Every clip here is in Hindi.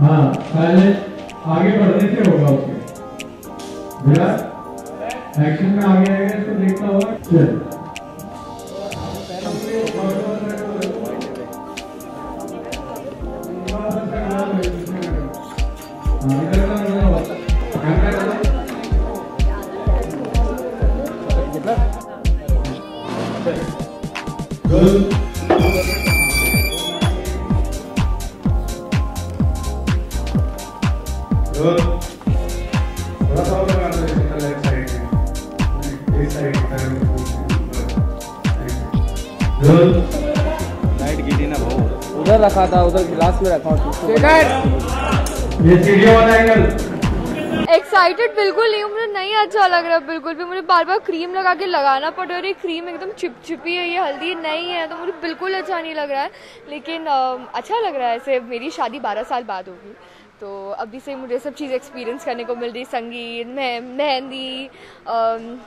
हाँ पहले आगे बढ़ने से होगा उसके विराट एक्शन में आगे आएगा इसको देखता होगा चल हाँ, इधर आओ। Good. Good. थोड़ा सा और लगा दो लेफ़्ट साइड में इस साइड Good. लाइट गिरी ना बहुत। उधर रखा था उधर गिलास में रखा था। ये सीढ़ियों वाला एंगल एक्साइटेड बिल्कुल नहीं मुझे नहीं अच्छा लग रहा बिल्कुल भी। मुझे बार बार क्रीम लगा के लगाना पड़ रहा है और ये क्रीम एकदम चिपचिपी है ये हल्दी नहीं है तो मुझे बिल्कुल अच्छा नहीं लग रहा है। लेकिन अच्छा लग रहा है ऐसे। मेरी शादी बारह साल बाद होगी। तो अभी से मुझे सब चीज़ एक्सपीरियंस करने को मिल रही संगीत, मेह- मेहंदी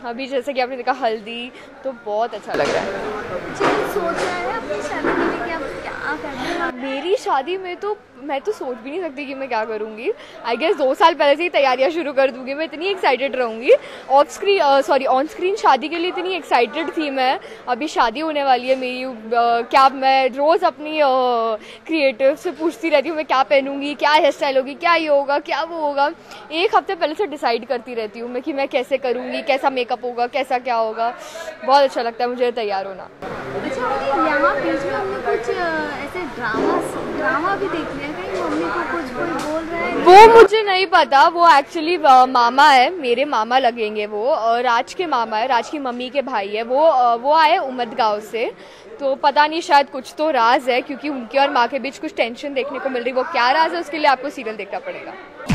अभी जैसे कि आपने देखा हल्दी तो बहुत अच्छा लग रहा है। सोच रहा है अपनी के लिए कि आप क्या करना है मेरी शादी में तो मैं तो सोच भी नहीं सकती कि मैं क्या करूँगी। आई गेस दो साल पहले से ही तैयारियाँ शुरू कर दूँगी। मैं इतनी एक्साइटेड रहूँगी। Off screen sorry on screen शादी के लिए इतनी एक्साइटेड थी मैं। अभी शादी होने वाली है मेरी। अ, क्या मैं रोज़ अपनी क्रिएटिव से पूछती रहती हूँ मैं क्या पहनूँगी क्या हेयर स्टाइल होगी क्या ये होगा क्या वो होगा। एक हफ़्ते पहले से डिसाइड करती रहती हूँ मैं कि मैं कैसे करूँगी कैसा मेकअप होगा कैसा क्या होगा। बहुत अच्छा लगता है मुझे तैयार होना। अच्छा यहाँ बीच में हमने कुछ ऐसे ड्रामा ड्रामा भी देख लिया कहीं मम्मी को कुछ कोई बोल रहा है? वो मुझे नहीं पता। वो एक्चुअली मामा है। मेरे मामा लगेंगे वो। राज के मामा है। राज की मम्मी के भाई है। वो वो आए उमद गाँव से। तो पता नहीं, शायद कुछ तो राज है, क्योंकि उनके और माँ के बीच कुछ टेंशन देखने को मिल रही। है वो क्या राज है, उसके लिए आपको सीरियल देखना पड़ेगा।